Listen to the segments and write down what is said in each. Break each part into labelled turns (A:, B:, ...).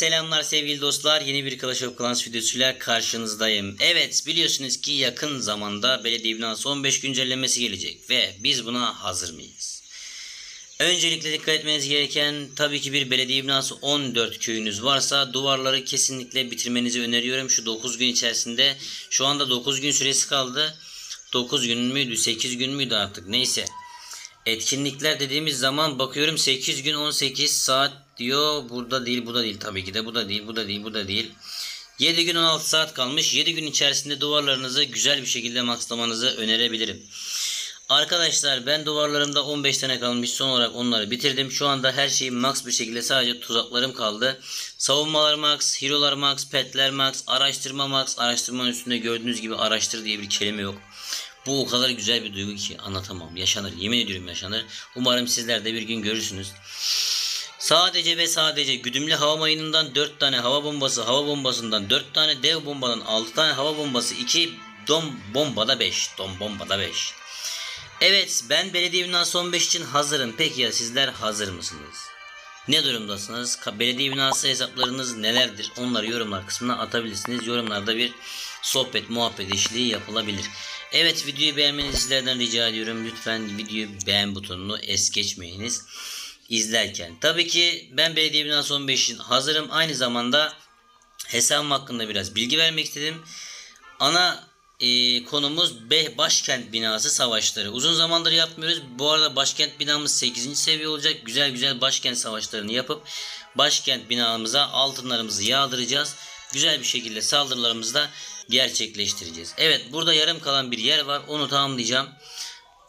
A: selamlar sevgili dostlar. Yeni bir Clash of Clans videosuyla karşınızdayım. Evet biliyorsunuz ki yakın zamanda belediye binası 15 güncellemesi gelecek ve biz buna hazır mıyız? Öncelikle dikkat etmeniz gereken tabii ki bir belediye binası 14 köyünüz varsa duvarları kesinlikle bitirmenizi öneriyorum. Şu 9 gün içerisinde şu anda 9 gün süresi kaldı. 9 gün müydü 8 gün müydü artık neyse. Etkinlikler dediğimiz zaman bakıyorum 8 gün 18 saat diyor. Burada değil bu da değil tabii ki de bu da değil bu da değil bu da değil. 7 gün 16 saat kalmış. 7 gün içerisinde duvarlarınızı güzel bir şekilde maxlamanızı önerebilirim. Arkadaşlar ben duvarlarımda 15 tane kalmış. Son olarak onları bitirdim. Şu anda her şeyim max bir şekilde sadece tuzaklarım kaldı. Savunmalar max, hero'lar max, petler max, araştırma max. Araştırmanın üstünde gördüğünüz gibi araştır diye bir kelime yok. Bu o kadar güzel bir duygu ki anlatamam. Yaşanır. Yemin ediyorum yaşanır. Umarım sizler de bir gün görürsünüz. Sadece ve sadece güdümlü hava mayınından 4 tane hava bombası, hava bombasından 4 tane dev bombadan 6 tane hava bombası, 2 dom bombada 5. Dom bombada 5. Evet ben belediye binası 15 için hazırım. Peki ya sizler hazır mısınız? Ne durumdasınız? Belediye binası hesaplarınız nelerdir? Onları yorumlar kısmına atabilirsiniz. Yorumlarda bir sohbet, muhabbet işliği yapılabilir. Evet videoyu beğenmenizi sizlerden rica ediyorum. Lütfen videoyu beğen butonunu es geçmeyiniz izlerken. Tabii ki ben belediye binası 15 için hazırım. Aynı zamanda hesabım hakkında biraz bilgi vermek istedim. Ana e, konumuz Be başkent binası savaşları. Uzun zamandır yapmıyoruz. Bu arada başkent binamız 8. seviye olacak. Güzel güzel başkent savaşlarını yapıp başkent binamıza altınlarımızı yağdıracağız. Güzel bir şekilde saldırılarımızı da gerçekleştireceğiz. Evet burada yarım kalan bir yer var. Onu tamamlayacağım.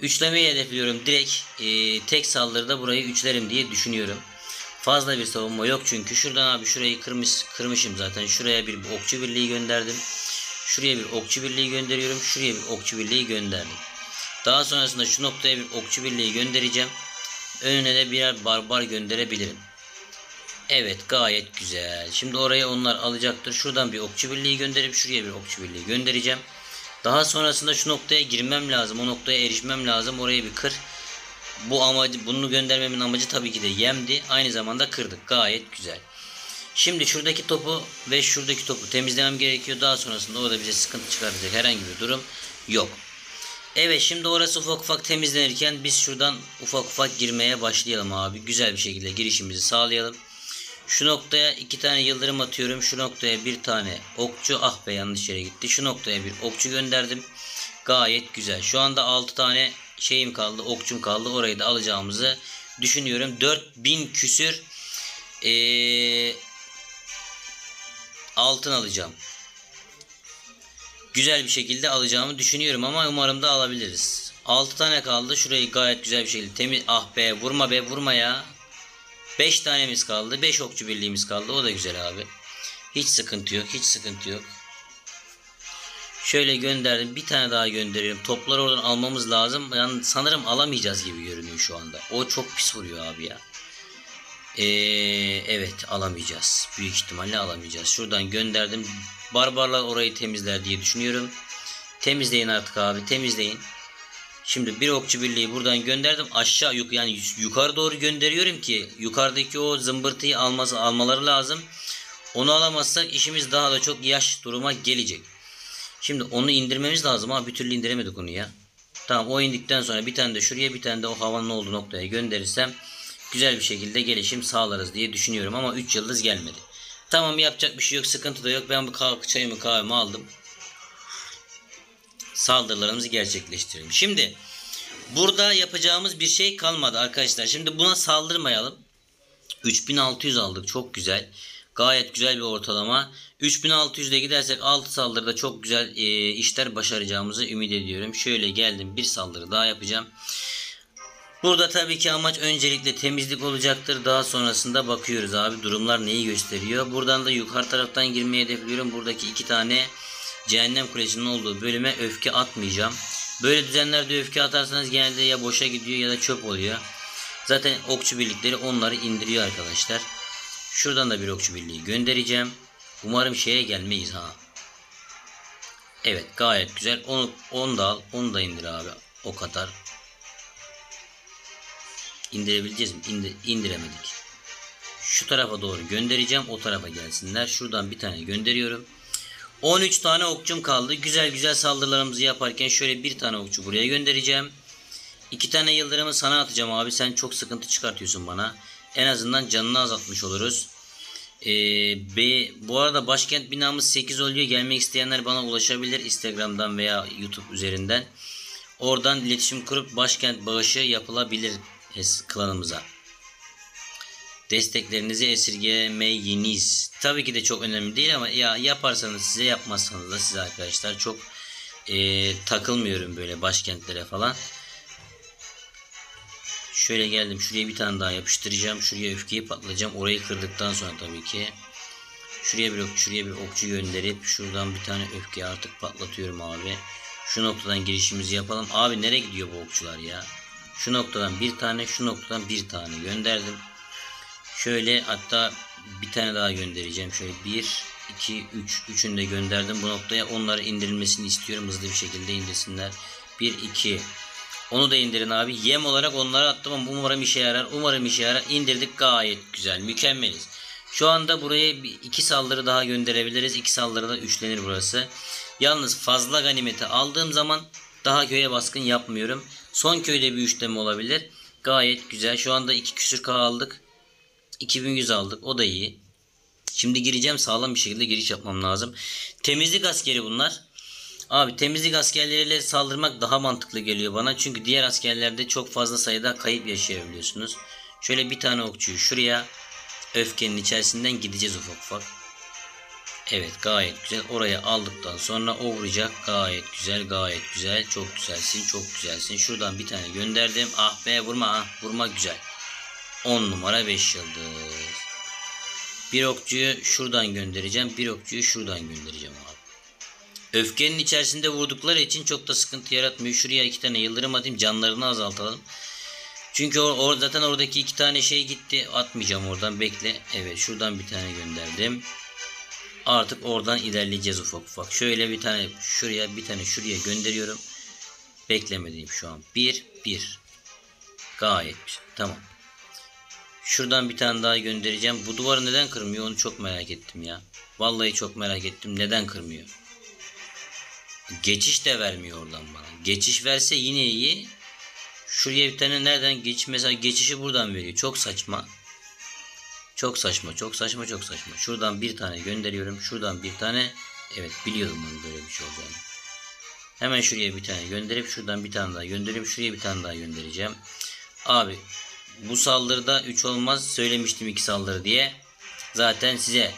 A: Üçlemeyi hedefliyorum. Direkt e, tek saldırıda burayı üçlerim diye düşünüyorum. Fazla bir savunma yok çünkü. Şuradan abi şurayı kırmış, kırmışım zaten. Şuraya bir okçu birliği gönderdim. Şuraya bir okçu birliği gönderiyorum. Şuraya bir okçu birliği gönderdim. Daha sonrasında şu noktaya bir okçu birliği göndereceğim. Önüne de birer barbar gönderebilirim. Evet gayet güzel. Şimdi oraya onlar alacaktır. Şuradan bir okçu birliği gönderip şuraya bir okçu birliği göndereceğim. Daha sonrasında şu noktaya girmem lazım. O noktaya erişmem lazım. Orayı bir kır. Bu amacı bunu göndermemin amacı tabii ki de yemdi. Aynı zamanda kırdık. Gayet güzel. Şimdi şuradaki topu ve şuradaki topu temizlemem gerekiyor. Daha sonrasında orada bize sıkıntı çıkartacak herhangi bir durum yok. Evet şimdi orası ufak ufak temizlenirken biz şuradan ufak ufak girmeye başlayalım abi. Güzel bir şekilde girişimizi sağlayalım. Şu noktaya iki tane yıldırım atıyorum. Şu noktaya bir tane okçu. Ah be yanlış yere gitti. Şu noktaya bir okçu gönderdim. Gayet güzel. Şu anda 6 tane şeyim kaldı. Okçum kaldı. Orayı da alacağımızı düşünüyorum. 4000 küsür ee, altın alacağım. Güzel bir şekilde alacağımı düşünüyorum ama umarım da alabiliriz. 6 tane kaldı. Şurayı gayet güzel bir şekilde temiz. Ah be vurma be vurma ya. 5 tanemiz kaldı. 5 okçu birliğimiz kaldı. O da güzel abi. Hiç sıkıntı yok. Hiç sıkıntı yok. Şöyle gönderdim. Bir tane daha gönderiyorum. Topları oradan almamız lazım. Yani sanırım alamayacağız gibi görünüyor şu anda. O çok pis vuruyor abi ya. Ee, evet alamayacağız. Büyük ihtimalle alamayacağız. Şuradan gönderdim. Barbarlar orayı temizler diye düşünüyorum. Temizleyin artık abi. Temizleyin. Şimdi bir okçu birliği buradan gönderdim. Aşağı yuk yani yukarı doğru gönderiyorum ki yukarıdaki o zımbırtıyı alması almaları lazım. Onu alamazsak işimiz daha da çok yaş duruma gelecek. Şimdi onu indirmemiz lazım ama bir türlü indiremedik onu ya. Tamam o indikten sonra bir tane de şuraya bir tane de o havanın olduğu noktaya gönderirsem güzel bir şekilde gelişim sağlarız diye düşünüyorum ama 3 yıldız gelmedi. Tamam yapacak bir şey yok sıkıntı da yok ben bu çayımı kahvemi aldım saldırılarımızı gerçekleştirelim. Şimdi burada yapacağımız bir şey kalmadı arkadaşlar. Şimdi buna saldırmayalım. 3600 aldık çok güzel. Gayet güzel bir ortalama. 3600'de gidersek 6 saldırıda çok güzel e, işler başaracağımızı ümit ediyorum. Şöyle geldim bir saldırı daha yapacağım. Burada tabii ki amaç öncelikle temizlik olacaktır. Daha sonrasında bakıyoruz abi durumlar neyi gösteriyor. Buradan da yukarı taraftan girmeye hedefliyorum. Buradaki iki tane Cehennem Kulesi'nin olduğu bölüme öfke atmayacağım. Böyle düzenlerde öfke atarsanız genelde ya boşa gidiyor ya da çöp oluyor. Zaten okçu birlikleri onları indiriyor arkadaşlar. Şuradan da bir okçu birliği göndereceğim. Umarım şeye gelmeyiz ha. Evet gayet güzel. Onu, onu da al. Onu da indir abi. O kadar. İndirebileceğiz mi? İndir, indiremedik. şu tarafa doğru göndereceğim. O tarafa gelsinler. Şuradan bir tane gönderiyorum. 13 tane okçum kaldı. Güzel güzel saldırılarımızı yaparken şöyle bir tane okçu buraya göndereceğim. İki tane yıldırımı sana atacağım abi. Sen çok sıkıntı çıkartıyorsun bana. En azından canını azaltmış oluruz. Ee, B, bu arada başkent binamız 8 oluyor. Gelmek isteyenler bana ulaşabilir. Instagram'dan veya YouTube üzerinden. Oradan iletişim kurup başkent bağışı yapılabilir klanımıza. Desteklerinizi esirgemeyiniz. Tabii ki de çok önemli değil ama ya yaparsanız size yapmazsanız da size arkadaşlar çok e, takılmıyorum böyle başkentlere falan. Şöyle geldim şuraya bir tane daha yapıştıracağım. Şuraya öfkeyi patlatacağım. Orayı kırdıktan sonra tabii ki. Şuraya bir okçu, şuraya bir okçu gönderip şuradan bir tane öfkeyi artık patlatıyorum abi. Şu noktadan girişimizi yapalım. Abi nereye gidiyor bu okçular ya? Şu noktadan bir tane, şu noktadan bir tane gönderdim. Şöyle hatta bir tane daha göndereceğim. Şöyle 1, 2, 3. Üçünü de gönderdim bu noktaya. Onları indirilmesini istiyorum. Hızlı bir şekilde indirsinler. 1, 2. Onu da indirin abi. Yem olarak onları attım ama umarım işe yarar. Umarım işe yarar. İndirdik gayet güzel. Mükemmeliz. Şu anda buraya iki saldırı daha gönderebiliriz. İki saldırı da üçlenir burası. Yalnız fazla ganimeti aldığım zaman daha köye baskın yapmıyorum. Son köyde bir üçleme olabilir. Gayet güzel. Şu anda iki küsür K aldık. 2100 aldık. O da iyi. Şimdi gireceğim. Sağlam bir şekilde giriş yapmam lazım. Temizlik askeri bunlar. Abi temizlik askerleriyle saldırmak daha mantıklı geliyor bana. Çünkü diğer askerlerde çok fazla sayıda kayıp yaşayabiliyorsunuz. Şöyle bir tane okçuyu şuraya öfkenin içerisinden gideceğiz ufak ufak. Evet gayet güzel. Oraya aldıktan sonra o vuracak. Gayet güzel gayet güzel. Çok güzelsin çok güzelsin. Şuradan bir tane gönderdim. Ah be vurma ah vurma güzel. 10 numara 5 yıldız. Bir okçuyu şuradan göndereceğim. Bir okçuyu şuradan göndereceğim abi. Öfkenin içerisinde vurdukları için çok da sıkıntı yaratmıyor. Şuraya iki tane yıldırım atayım canlarını azaltalım. Çünkü or, or zaten oradaki iki tane şey gitti. Atmayacağım oradan bekle. Evet şuradan bir tane gönderdim. Artık oradan ilerleyeceğiz ufak ufak. Şöyle bir tane şuraya bir tane şuraya gönderiyorum. Beklemediğim şu an. Bir bir. Gayet güzel. Tamam. Şuradan bir tane daha göndereceğim. Bu duvarı neden kırmıyor onu çok merak ettim ya. Vallahi çok merak ettim. Neden kırmıyor? Geçiş de vermiyor oradan bana. Geçiş verse yine iyi. Şuraya bir tane nereden geç mesela geçişi buradan veriyor. Çok saçma. Çok saçma, çok saçma, çok saçma. Şuradan bir tane gönderiyorum. Şuradan bir tane. Evet biliyordum bunun böyle bir şey olacağını. Hemen şuraya bir tane gönderip şuradan bir tane daha gönderip şuraya bir tane daha göndereceğim. Abi bu saldırıda 3 olmaz. Söylemiştim 2 saldırı diye. Zaten size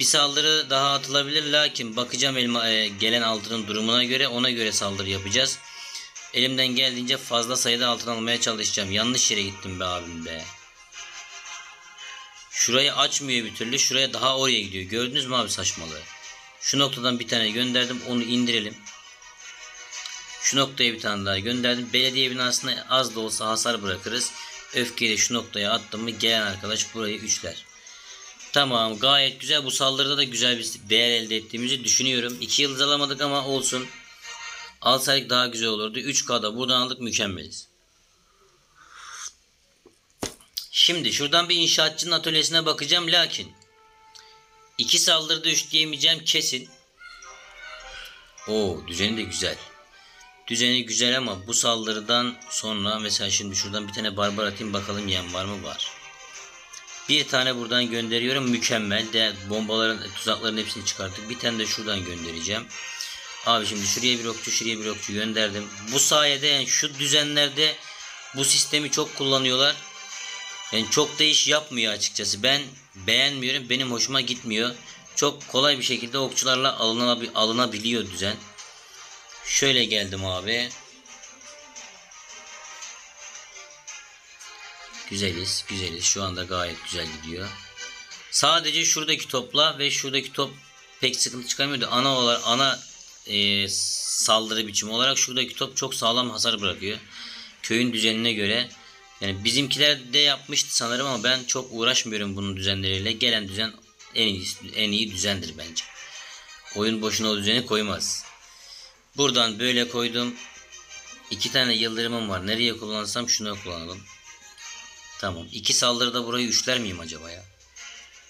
A: bir saldırı daha atılabilir lakin bakacağım elma, e, gelen altının durumuna göre ona göre saldırı yapacağız. Elimden geldiğince fazla sayıda altın almaya çalışacağım. Yanlış yere gittim be abim be. Şurayı açmıyor bir türlü. Şuraya daha oraya gidiyor. Gördünüz mü abi saçmalığı? Şu noktadan bir tane gönderdim. Onu indirelim. Şu noktaya bir tane daha gönderdim. Belediye binasına az da olsa hasar bırakırız. Öfkeyi de şu noktaya attım mı gelen arkadaş burayı üçler. Tamam gayet güzel. Bu saldırıda da güzel bir değer elde ettiğimizi düşünüyorum. 2 yıldız alamadık ama olsun. Alsaydık daha güzel olurdu. 3K'da buradan aldık mükemmeliz. Şimdi şuradan bir inşaatçının atölyesine bakacağım lakin iki saldırıda üçleyemeyeceğim kesin. O düzeni de güzel. Düzeni güzel ama bu saldırıdan sonra mesela şimdi şuradan bir tane barbar atayım bakalım yem var mı var. Bir tane buradan gönderiyorum mükemmel. De bombaların tuzakların hepsini çıkarttık. Bir tane de şuradan göndereceğim. Abi şimdi şuraya bir okçu şuraya bir okçu gönderdim. Bu sayede yani şu düzenlerde bu sistemi çok kullanıyorlar. Yani çok da iş yapmıyor açıkçası. Ben beğenmiyorum. Benim hoşuma gitmiyor. Çok kolay bir şekilde okçularla alınabiliyor düzen. Şöyle geldim abi. Güzeliz, güzeliz. Şu anda gayet güzel gidiyor. Sadece şuradaki topla ve şuradaki top pek sıkıntı çıkarmıyordu. Ana olarak ana e, saldırı biçimi olarak şuradaki top çok sağlam hasar bırakıyor. Köyün düzenine göre. Yani bizimkiler de yapmıştı sanırım ama ben çok uğraşmıyorum bunun düzenleriyle. Gelen düzen en iyi, en iyi düzendir bence. Oyun boşuna o düzeni koymaz. Buradan böyle koydum. İki tane yıldırımım var. Nereye kullansam şunu kullanalım. Tamam. İki saldırıda burayı üçler miyim acaba ya?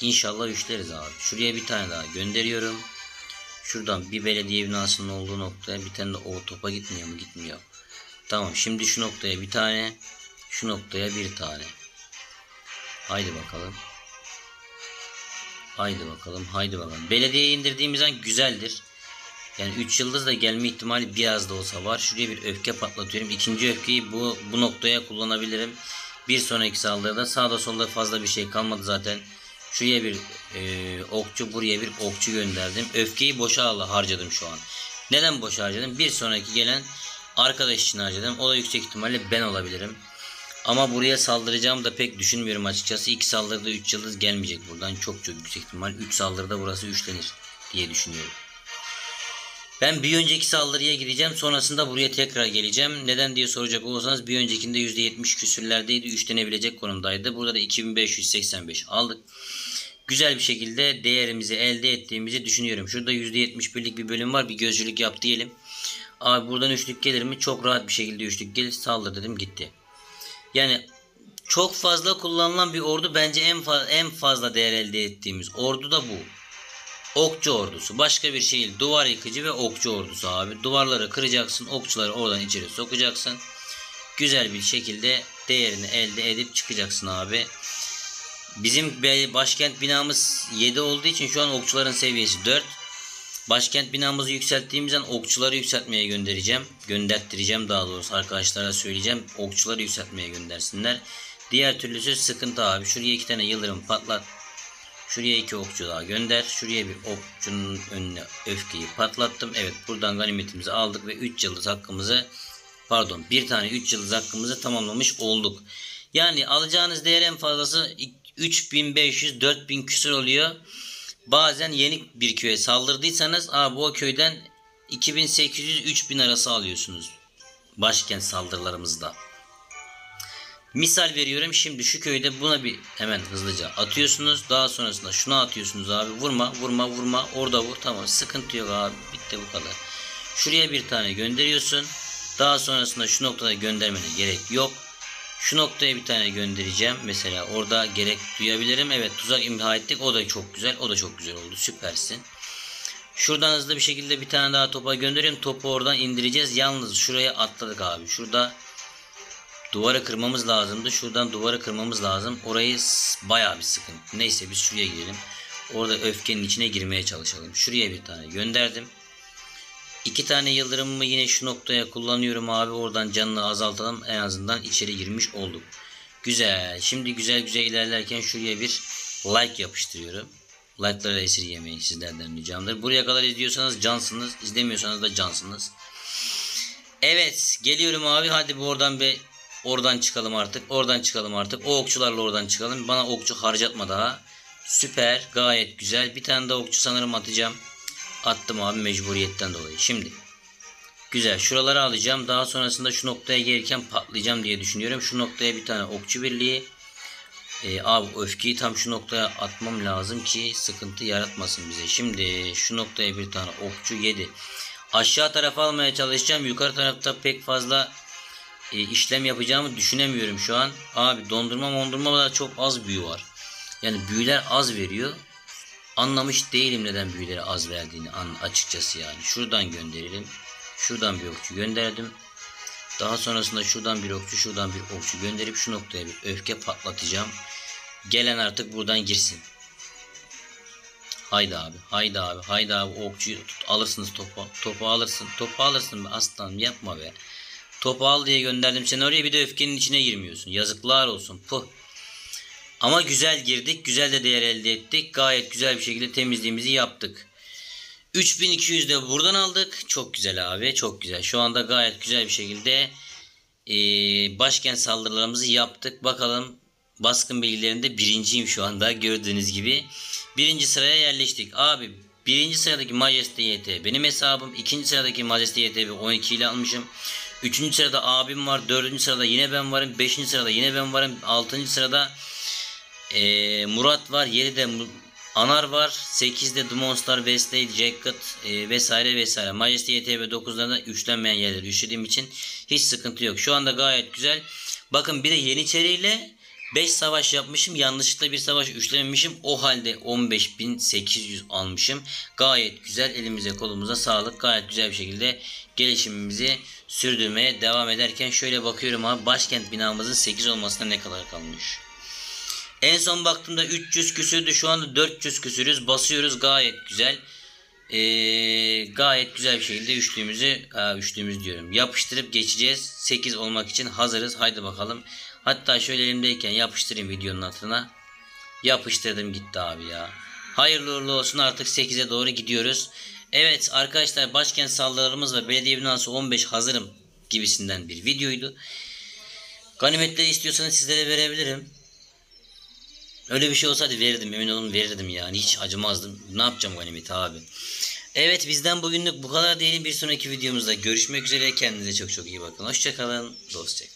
A: İnşallah üçleriz abi. Şuraya bir tane daha gönderiyorum. Şuradan bir belediye binasının olduğu noktaya bir tane de o topa gitmiyor mu? Gitmiyor. Tamam şimdi şu noktaya bir tane. Şu noktaya bir tane. Haydi bakalım. Haydi bakalım. Haydi bakalım. Belediyeye indirdiğimiz an güzeldir. Yani 3 yıldız da gelme ihtimali biraz da olsa var. Şuraya bir öfke patlatıyorum. İkinci öfkeyi bu, bu noktaya kullanabilirim. Bir sonraki saldırıda sağda solda fazla bir şey kalmadı zaten. Şuraya bir e, okçu buraya bir okçu gönderdim. Öfkeyi boşa harcadım şu an. Neden boşa harcadım? Bir sonraki gelen arkadaş için harcadım. O da yüksek ihtimalle ben olabilirim. Ama buraya saldıracağımı da pek düşünmüyorum açıkçası. İki saldırıda 3 yıldız gelmeyecek buradan. Çok çok yüksek ihtimal. 3 saldırıda burası üçlenir diye düşünüyorum. Ben bir önceki saldırıya gideceğim. Sonrasında buraya tekrar geleceğim. Neden diye soracak olursanız bir öncekinde %70 küsürlerdeydi. Üçlenebilecek konumdaydı. Burada da 2585 aldık. Güzel bir şekilde değerimizi elde ettiğimizi düşünüyorum. Şurada %71'lik bir bölüm var. Bir gözcülük yap diyelim. Abi buradan üçlük gelir mi? Çok rahat bir şekilde üçlük gelir. Saldır dedim gitti. Yani çok fazla kullanılan bir ordu bence en, fa en fazla değer elde ettiğimiz ordu da bu. Okçu ordusu. Başka bir şey değil. Duvar yıkıcı ve okçu ordusu abi. Duvarları kıracaksın. Okçuları oradan içeri sokacaksın. Güzel bir şekilde değerini elde edip çıkacaksın abi. Bizim başkent binamız 7 olduğu için şu an okçuların seviyesi 4. Başkent binamızı yükselttiğimizden okçuları yükseltmeye göndereceğim. Gönderttireceğim daha doğrusu arkadaşlara söyleyeceğim. Okçuları yükseltmeye göndersinler. Diğer türlüsü sıkıntı abi. Şuraya iki tane yıldırım patlat. Şuraya iki okçu daha gönder. Şuraya bir okçunun önüne öfkeyi patlattım. Evet buradan ganimetimizi aldık ve 3 yıldız hakkımızı pardon bir tane 3 yıldız hakkımızı tamamlamış olduk. Yani alacağınız değer en fazlası 3500-4000 küsur oluyor. Bazen yeni bir köye saldırdıysanız aa, bu köyden 2800-3000 arası alıyorsunuz. Başkent saldırılarımızda. Misal veriyorum şimdi şu köyde buna bir hemen hızlıca atıyorsunuz. Daha sonrasında şuna atıyorsunuz abi. Vurma vurma vurma orada vur. Tamam sıkıntı yok abi. Bitti bu kadar. Şuraya bir tane gönderiyorsun. Daha sonrasında şu noktada göndermene gerek yok. Şu noktaya bir tane göndereceğim. Mesela orada gerek duyabilirim. Evet tuzak imha ettik. O da çok güzel. O da çok güzel oldu. Süpersin. Şuradan hızlı bir şekilde bir tane daha topa gönderiyorum. Topu oradan indireceğiz. Yalnız şuraya atladık abi. Şurada duvarı kırmamız lazımdı. Şuradan duvarı kırmamız lazım. Orayı baya bir sıkıntı. Neyse biz şuraya gidelim. Orada öfkenin içine girmeye çalışalım. Şuraya bir tane gönderdim. İki tane yıldırımımı yine şu noktaya kullanıyorum abi. Oradan canını azaltalım. En azından içeri girmiş olduk. Güzel. Şimdi güzel güzel ilerlerken şuraya bir like yapıştırıyorum. Like'lara esirgemeyin sizlerden ricamdır. Buraya kadar izliyorsanız cansınız. izlemiyorsanız da cansınız. Evet. Geliyorum abi. Hadi bu oradan bir oradan çıkalım artık. Oradan çıkalım artık. O okçularla oradan çıkalım. Bana okçu harcatma daha. Süper. Gayet güzel. Bir tane daha okçu sanırım atacağım. Attım abi mecburiyetten dolayı. Şimdi güzel şuraları alacağım. Daha sonrasında şu noktaya gelirken patlayacağım diye düşünüyorum. Şu noktaya bir tane okçu birliği. Ee, abi öfkeyi tam şu noktaya atmam lazım ki sıkıntı yaratmasın bize. Şimdi şu noktaya bir tane okçu yedi. Aşağı tarafa almaya çalışacağım. Yukarı tarafta pek fazla e, işlem yapacağımı düşünemiyorum şu an. Abi dondurma dondurma da çok az büyü var. Yani büyüler az veriyor. Anlamış değilim neden büyüleri az verdiğini açıkçası yani. Şuradan gönderelim. Şuradan bir okçu gönderdim. Daha sonrasında şuradan bir okçu şuradan bir okçu gönderip şu noktaya bir öfke patlatacağım. Gelen artık buradan girsin. Haydi abi, haydi abi, haydi abi okçuyu tut, alırsınız topu. Topu alırsın, topu alırsın be aslanım yapma be. Topu al diye gönderdim seni oraya bir de öfkenin içine girmiyorsun. Yazıklar olsun. Puh. Ama güzel girdik. Güzel de değer elde ettik. Gayet güzel bir şekilde temizliğimizi yaptık. 3200 de buradan aldık. Çok güzel abi. Çok güzel. Şu anda gayet güzel bir şekilde e, başkent saldırılarımızı yaptık. Bakalım baskın bilgilerinde birinciyim şu anda gördüğünüz gibi. Birinci sıraya yerleştik. Abi birinci sıradaki Majesty YT benim hesabım. ikinci sıradaki Majesty YT 12 ile almışım. Üçüncü sırada abim var. Dördüncü sırada yine ben varım. Beşinci sırada yine ben varım. Altıncı sırada e, Murat var. 7'de Anar var. 8'de The Monster, Wesley, Jacket e, vesaire vesaire. Majesty YTB 9'da da üçlenmeyen yerleri üçlediğim için hiç sıkıntı yok. Şu anda gayet güzel. Bakın bir de Yeniçeri ile 5 savaş yapmışım. Yanlışlıkla bir savaş üçlememişim. O halde 15.800 almışım. Gayet güzel. Elimize kolumuza sağlık. Gayet güzel bir şekilde gelişimimizi sürdürmeye devam ederken şöyle bakıyorum abi başkent binamızın 8 olmasına ne kadar kalmış. En son baktığımda 300 küsürdü. Şu anda 400 küsürüz. Basıyoruz gayet güzel. Ee, gayet güzel bir şekilde üçlüğümüzü aa, üçlüğümüz diyorum. Yapıştırıp geçeceğiz. 8 olmak için hazırız. Haydi bakalım. Hatta şöyle elimdeyken yapıştırayım videonun altına. Yapıştırdım gitti abi ya. Hayırlı uğurlu olsun artık 8'e doğru gidiyoruz. Evet arkadaşlar başkent saldırılarımız ve belediye binası 15 hazırım gibisinden bir videoydu. Ganimetleri istiyorsanız sizlere verebilirim. Öyle bir şey olsaydı verirdim emin olun verirdim yani hiç acımazdım. Ne yapacağım ganimeti abi. Evet bizden bugünlük bu kadar diyelim bir sonraki videomuzda görüşmek üzere kendinize çok çok iyi bakın. Hoşçakalın dostça kalın.